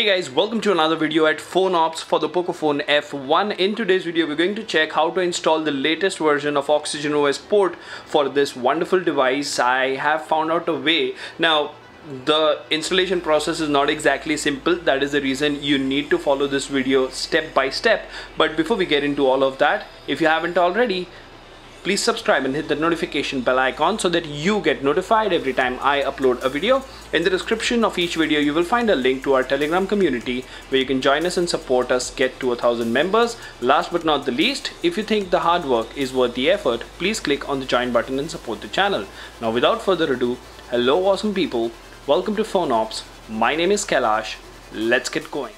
Hey guys, welcome to another video at Phone Ops for the Pocophone F1. In today's video, we're going to check how to install the latest version of Oxygen OS port for this wonderful device. I have found out a way. Now, the installation process is not exactly simple. That is the reason you need to follow this video step by step. But before we get into all of that, if you haven't already, please subscribe and hit the notification bell icon so that you get notified every time I upload a video. In the description of each video you will find a link to our telegram community where you can join us and support us get to a thousand members. Last but not the least, if you think the hard work is worth the effort, please click on the join button and support the channel. Now without further ado, hello awesome people, welcome to Phone Ops. My name is Kailash. Let's get going.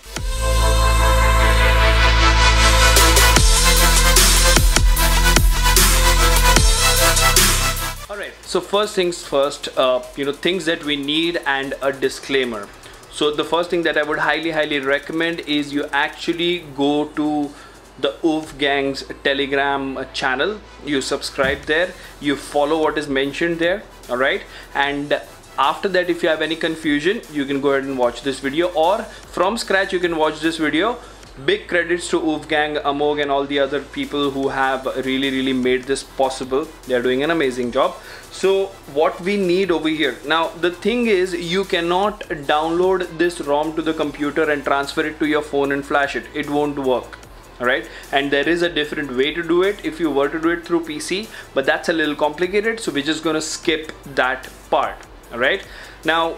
So first things first, uh, you know, things that we need and a disclaimer. So the first thing that I would highly, highly recommend is you actually go to the Wolfgang's Telegram channel. You subscribe there, you follow what is mentioned there, alright? And after that, if you have any confusion, you can go ahead and watch this video or from scratch, you can watch this video big credits to Wolfgang, Amog and all the other people who have really really made this possible. They are doing an amazing job. So what we need over here. Now the thing is you cannot download this ROM to the computer and transfer it to your phone and flash it. It won't work right and there is a different way to do it if you were to do it through PC but that's a little complicated so we're just gonna skip that part all right now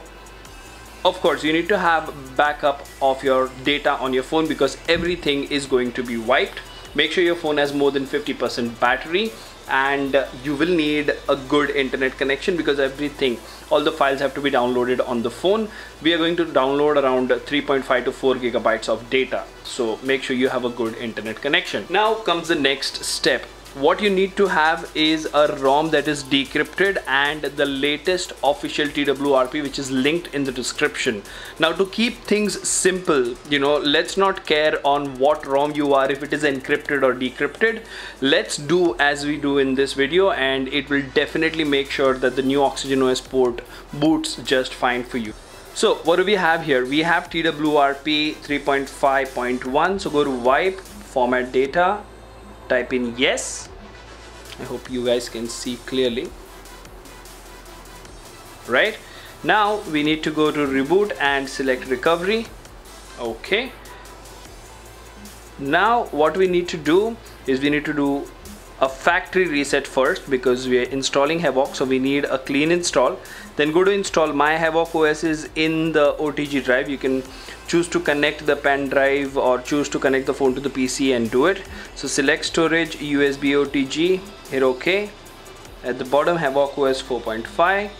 of course you need to have backup of your data on your phone because everything is going to be wiped. Make sure your phone has more than 50% battery and you will need a good internet connection because everything all the files have to be downloaded on the phone. We are going to download around 3.5 to 4 gigabytes of data. So make sure you have a good internet connection. Now comes the next step what you need to have is a ROM that is decrypted and the latest official TWRP which is linked in the description. Now to keep things simple, you know, let's not care on what ROM you are if it is encrypted or decrypted. Let's do as we do in this video and it will definitely make sure that the new Oxygen OS port boots just fine for you. So what do we have here? We have TWRP 3.5.1 so go to wipe format data type in yes. I hope you guys can see clearly. Right? Now we need to go to reboot and select recovery. Okay. Now what we need to do is we need to do a factory reset first because we are installing Havoc so we need a clean install then go to install. My Havoc OS is in the OTG drive. You can choose to connect the pen drive or choose to connect the phone to the PC and do it. So select storage USB OTG hit OK. At the bottom Havoc OS 4.5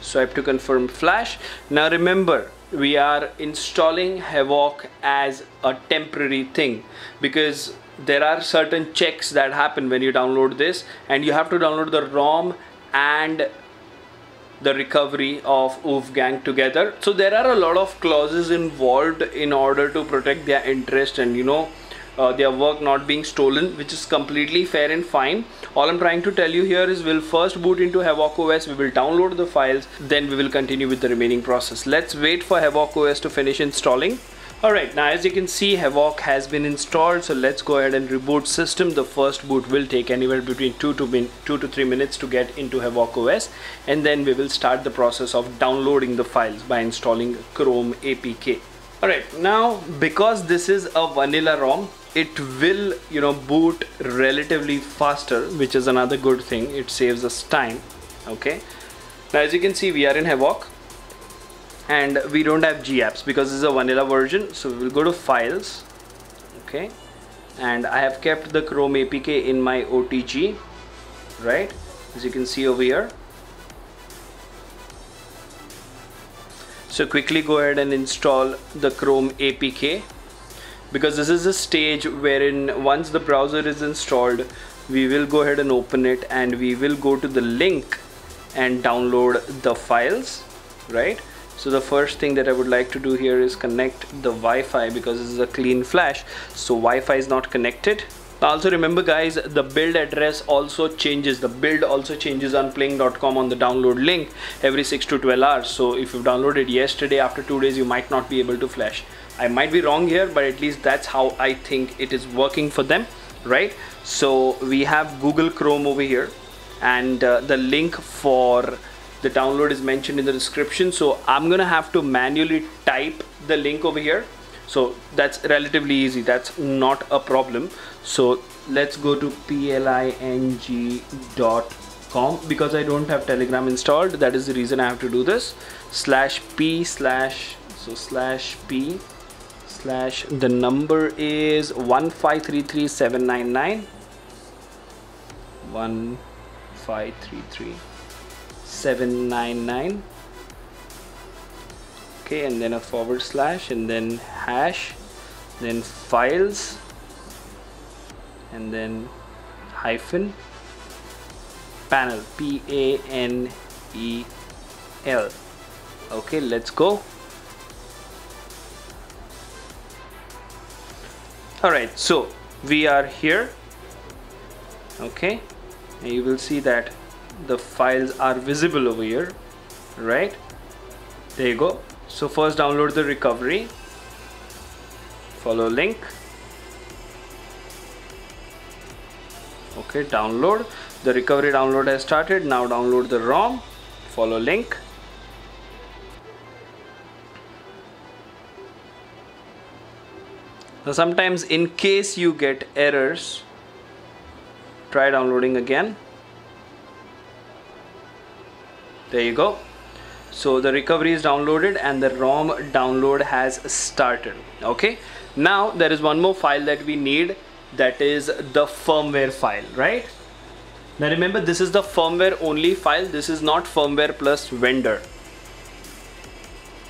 swipe to confirm flash. Now remember we are installing Havoc as a temporary thing because there are certain checks that happen when you download this and you have to download the ROM and the recovery of Wolfgang together. So there are a lot of clauses involved in order to protect their interest and you know uh, their work not being stolen which is completely fair and fine. All I'm trying to tell you here is we'll first boot into Havoc OS, we will download the files, then we will continue with the remaining process. Let's wait for Havoc OS to finish installing. Alright, now as you can see Havoc has been installed so let's go ahead and reboot system. The first boot will take anywhere between 2 to 2 to 3 minutes to get into Havoc OS and then we will start the process of downloading the files by installing Chrome APK. Alright, now because this is a vanilla ROM it will you know boot relatively faster which is another good thing it saves us time okay now as you can see we are in Havoc and we don't have GApps because this is a vanilla version. So we will go to files. Okay. And I have kept the Chrome APK in my OTG right? As you can see over here. So quickly go ahead and install the Chrome APK because this is a stage wherein once the browser is installed we will go ahead and open it and we will go to the link and download the files. Right so the first thing that I would like to do here is connect the Wi-Fi because this is a clean flash. So Wi-Fi is not connected. Also remember guys the build address also changes. The build also changes on pling.com on the download link every 6 to 12 hours. So if you've downloaded yesterday after two days you might not be able to flash. I might be wrong here but at least that's how I think it is working for them right? So we have Google Chrome over here. And uh, the link for the download is mentioned in the description. So I'm gonna have to manually type the link over here. So that's relatively easy. That's not a problem. So let's go to pling.com because I don't have telegram installed that is the reason I have to do this. Slash p slash so slash p slash the number is 1533799 1533799 okay and then a forward slash and then hash then files and then hyphen panel p a n e l. Okay let's go. All right so we are here. Okay and you will see that the files are visible over here right? There you go. So first download the recovery. Follow link. Okay download. The recovery download has started. Now download the ROM. Follow link. Now sometimes in case you get errors try downloading again there you go. So the recovery is downloaded and the ROM download has started. Okay? Now there is one more file that we need. That is the firmware file right? Now remember this is the firmware only file. This is not firmware plus vendor.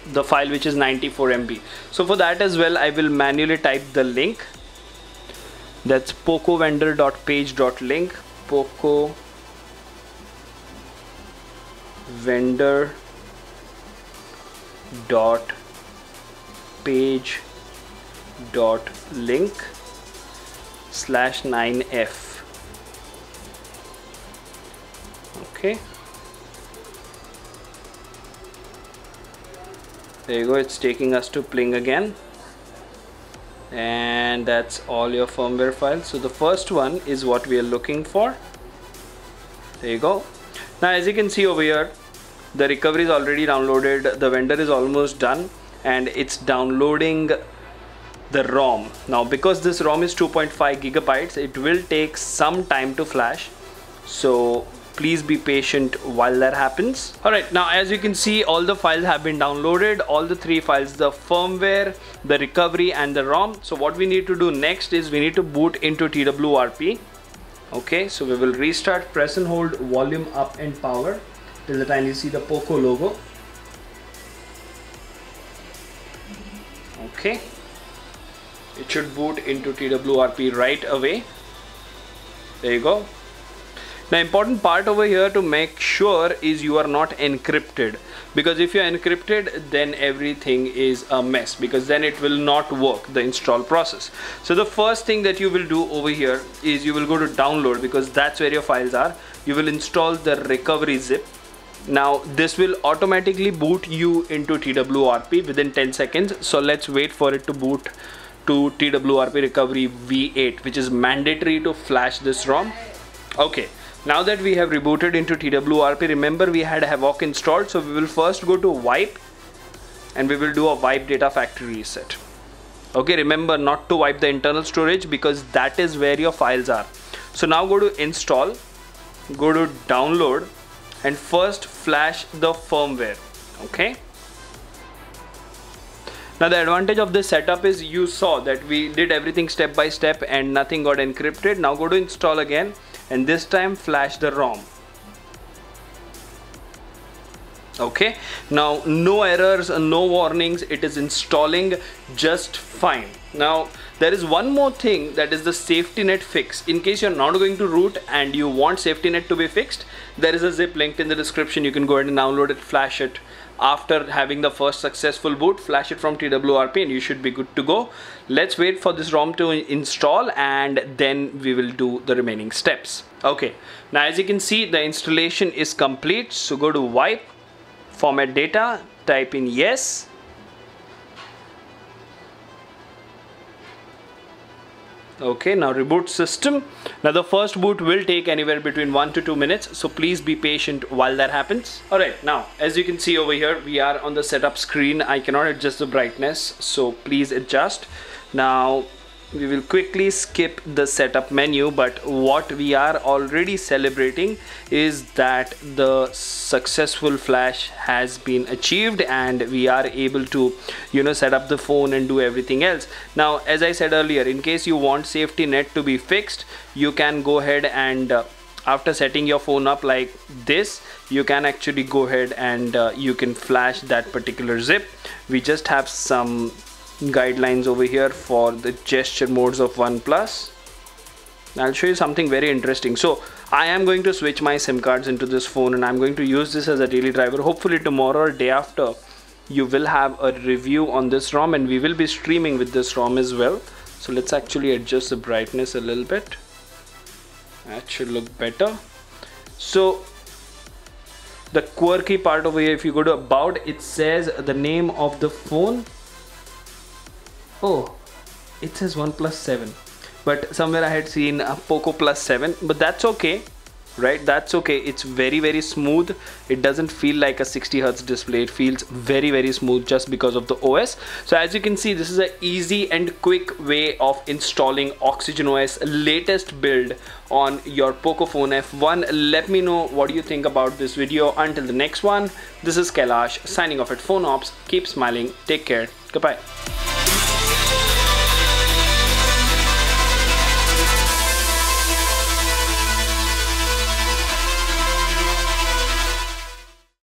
The file which is 94 MB so for that as well I will manually type the link. That's pocovendor.page.link poco vendor dot page dot link slash 9f okay. There you go. It's taking us to pling again. And that's all your firmware files. So the first one is what we are looking for. There you go now as you can see over here the recovery is already downloaded the vendor is almost done and it's downloading the ROM. Now because this ROM is 2.5 gigabytes it will take some time to flash so please be patient while that happens. Alright now as you can see all the files have been downloaded all the three files the firmware the recovery and the ROM. So what we need to do next is we need to boot into TWRP okay so we will restart. Press and hold volume up and power. Till the time you see the POCO logo. Okay. It should boot into TWRP right away. There you go now important part over here to make sure is you are not encrypted. Because if you're encrypted then everything is a mess because then it will not work the install process. So the first thing that you will do over here is you will go to download because that's where your files are. You will install the recovery zip. Now this will automatically boot you into TWRP within 10 seconds. So let's wait for it to boot to TWRP recovery v8 which is mandatory to flash this ROM. Okay now that we have rebooted into TWRP, remember we had Havoc installed, so we will first go to wipe and we will do a wipe data factory reset. Okay, remember not to wipe the internal storage because that is where your files are. So now go to install, go to download and first flash the firmware. Okay. Now the advantage of this setup is you saw that we did everything step by step and nothing got encrypted. Now go to install again and this time flash the ROM. Okay? Now no errors no warnings. It is installing just fine. Now there is one more thing that is the safety net fix in case you're not going to root and you want safety net to be fixed there is a zip linked in the description. You can go ahead and download it flash it. After having the first successful boot flash it from TWRP and you should be good to go. Let's wait for this ROM to install and then we will do the remaining steps. Okay. Now as you can see the installation is complete. So go to wipe format data type in yes okay now reboot system. Now the first boot will take anywhere between one to two minutes so please be patient while that happens. All right now as you can see over here we are on the setup screen. I cannot adjust the brightness so please adjust. Now we will quickly skip the setup menu but what we are already celebrating is that the successful flash has been achieved and we are able to you know set up the phone and do everything else. Now as I said earlier in case you want safety net to be fixed you can go ahead and uh, after setting your phone up like this you can actually go ahead and uh, you can flash that particular zip. We just have some guidelines over here for the gesture modes of OnePlus. I'll show you something very interesting. So I am going to switch my SIM cards into this phone and I'm going to use this as a daily driver. Hopefully tomorrow or day after you will have a review on this ROM and we will be streaming with this ROM as well. So let's actually adjust the brightness a little bit. That should look better. So the quirky part over here if you go to about it says the name of the phone oh it says OnePlus 7 but somewhere I had seen a Poco Plus 7 but that's okay right? That's okay. It's very very smooth. It doesn't feel like a 60 hertz display. It feels very very smooth just because of the OS so as you can see this is an easy and quick way of installing Oxygen OS latest build on your Poco Phone F1 let me know what do you think about this video. Until the next one this is Kailash signing off at PhoneOps keep smiling. Take care. Goodbye